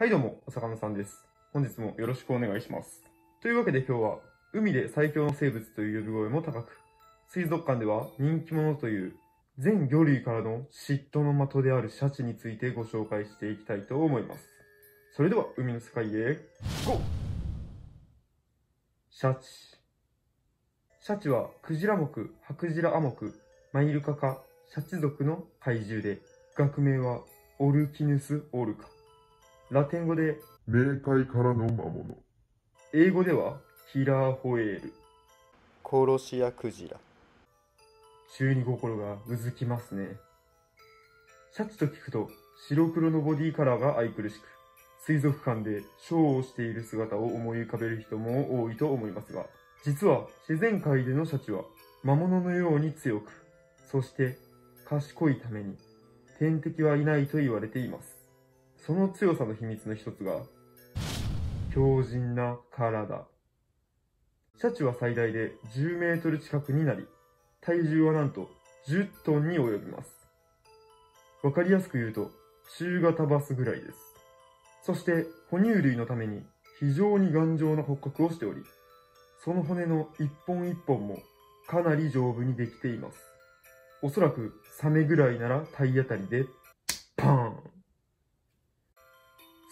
はいどうも、お魚さんです。本日もよろしくお願いします。というわけで今日は、海で最強の生物という呼び声も高く、水族館では人気者という全魚類からの嫉妬の的であるシャチについてご紹介していきたいと思います。それでは海の世界へ、ゴーシャチ。シャチはクジラ目、ハクジラア目、マイルカ科、シャチ属の怪獣で、学名はオルキヌス・オルカ。ラテン語で、冥界からの魔物。英語ではキラーホエール。殺し屋クジラ中に心がうずきますね。シャチと聞くと白黒のボディカラーが愛くるしく、水族館でショーをしている姿を思い浮かべる人も多いと思いますが、実は自然界でのシャチは魔物のように強く、そして賢いために天敵はいないと言われています。その強さの秘密の一つが、強靭な体。シャチは最大で10メートル近くになり、体重はなんと10トンに及びます。わかりやすく言うと、中型バスぐらいです。そして、哺乳類のために非常に頑丈な骨格をしており、その骨の一本一本もかなり丈夫にできています。おそらくサメぐらいなら体当たりで、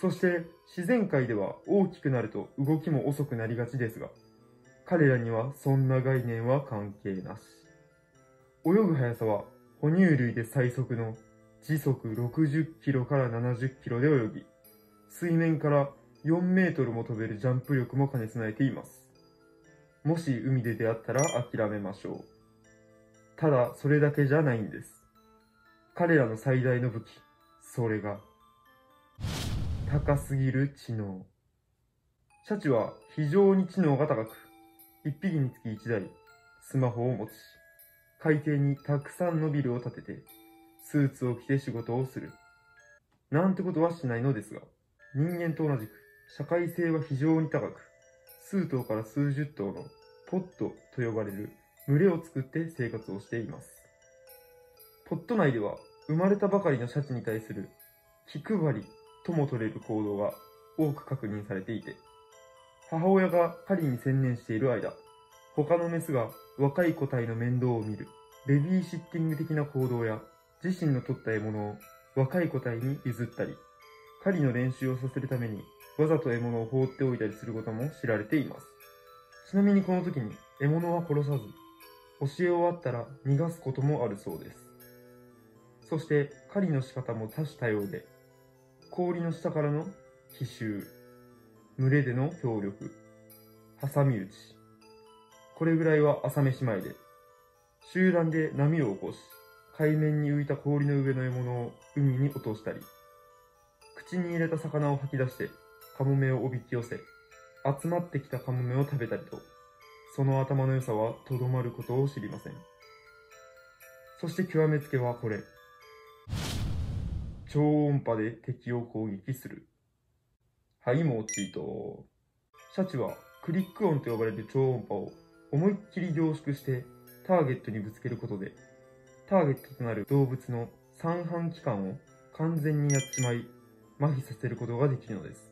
そして自然界では大きくなると動きも遅くなりがちですが、彼らにはそんな概念は関係なし。泳ぐ速さは哺乳類で最速の時速60キロから70キロで泳ぎ、水面から4メートルも飛べるジャンプ力も兼ね備えています。もし海で出会ったら諦めましょう。ただそれだけじゃないんです。彼らの最大の武器、それが、高すぎる知能。シャチは非常に知能が高く、一匹につき一台、スマホを持ち、海底にたくさんのビルを建てて、スーツを着て仕事をする。なんてことはしないのですが、人間と同じく、社会性は非常に高く、数頭から数十頭のポットと呼ばれる群れを作って生活をしています。ポット内では、生まれたばかりのシャチに対する気配りとも取れる行動が多く確認されていて、母親が狩りに専念している間、他のメスが若い個体の面倒を見る、ベビーシッティング的な行動や、自身の取った獲物を若い個体に譲ったり、狩りの練習をさせるためにわざと獲物を放っておいたりすることも知られています。ちなみにこの時に獲物は殺さず、教え終わったら逃がすこともあるそうです。そして狩りの仕方も多種多様で、氷の下からの奇襲、群れでの協力、挟み撃ち。これぐらいは朝飯前で、集団で波を起こし、海面に浮いた氷の上の獲物を海に落としたり、口に入れた魚を吐き出して、カモメをおびき寄せ、集まってきたカモメを食べたりと、その頭の良さはとどまることを知りません。そして極めつけはこれ。超音波で敵を攻撃する。はい、もうチート。シャチはクリック音と呼ばれる超音波を思いっきり凝縮してターゲットにぶつけることで、ターゲットとなる動物の三半規管を完全にやっちまい、麻痺させることができるのです。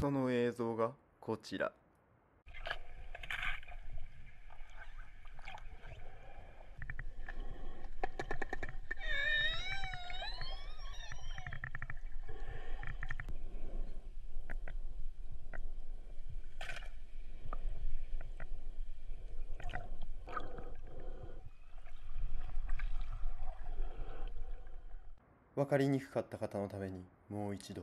その映像がこちら分かりにくかった方のためにもう一度。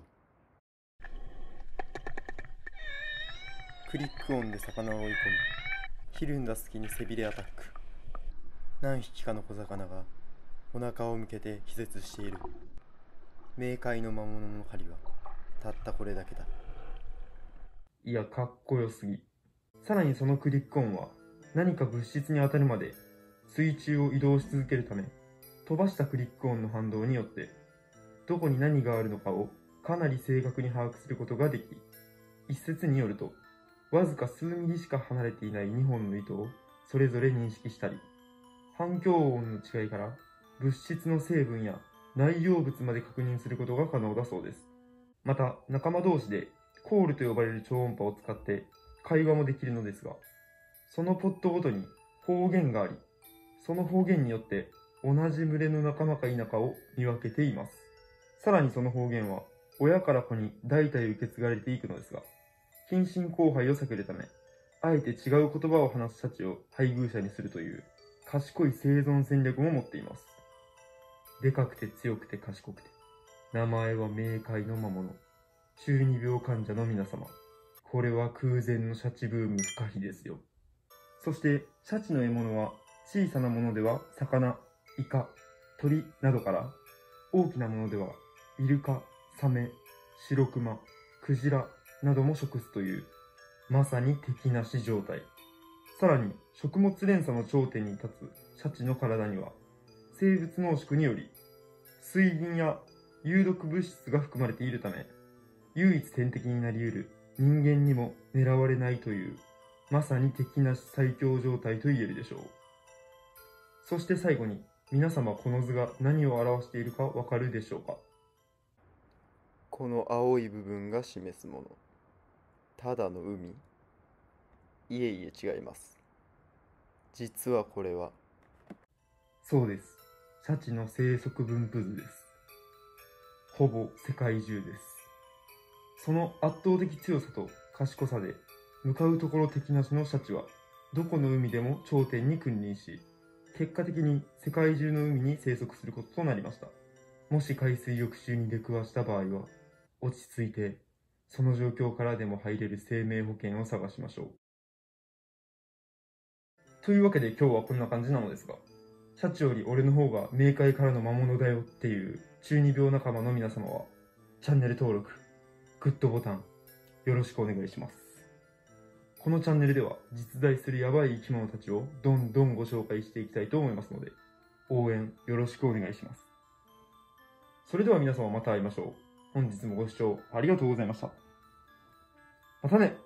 クリック音で魚を追い込みひるんだ隙に背びれアタック。何匹かの小魚がお腹を向けて気絶している。冥界の魔物の針はたったこれだけだ。いや、かっこよすぎ。さらにそのクリック音は何か物質に当たるまで水中を移動し続けるため、飛ばしたクリック音の反動によって、どこに何があるのかをかなり正確に把握することができ、一説によると、わずか数ミリしか離れていない2本の糸をそれぞれ認識したり、反響音の違いから物質の成分や内容物まで確認することが可能だそうです。また、仲間同士でコールと呼ばれる超音波を使って会話もできるのですが、そのポットごとに方言があり、その方言によって同じ群れの仲間か否かを見分けています。さらにその方言は、親から子に代々受け継がれていくのですが、近親交配を避けるため、あえて違う言葉を話すシャチを配偶者にするという賢い生存戦略も持っています。でかくて強くて賢くて、名前は冥界の魔物。中二病患者の皆様。これは空前のシャチブーム不可避ですよ。そして、シャチの獲物は小さなものでは魚、イカ、鳥などから、大きなものではイルカ、サメ、白クマ、クジラなども食すという、まさに敵なし状態。さらに、食物連鎖の頂点に立つシャチの体には、生物濃縮により、水銀や有毒物質が含まれているため、唯一天敵になり得る人間にも狙われないという、まさに敵なし最強状態と言えるでしょう。そして最後に、皆様この図が何を表しているかわかるでしょうかこの青い部分が示すものただの海いえいえ違います実はこれはそうです。シャチの生息分布図です。ほぼ世界中です。その圧倒的強さと賢さで、向かうところ敵なしのシャチは、どこの海でも頂点に君臨し、結果的に世界中の海に生息することとなりました。もし海水浴中に出くわした場合は、落ち着いて、その状況からでも入れる生命保険を探しましょう。というわけで今日はこんな感じなのですが、シャチより俺の方が冥界からの魔物だよっていう中二病仲間の皆様は、チャンネル登録、グッドボタン、よろしくお願いします。このチャンネルでは実在するヤバい生き物たちをどんどんご紹介していきたいと思いますので、応援よろしくお願いします。それでは皆様また会いましょう。本日もご視聴ありがとうございました。またね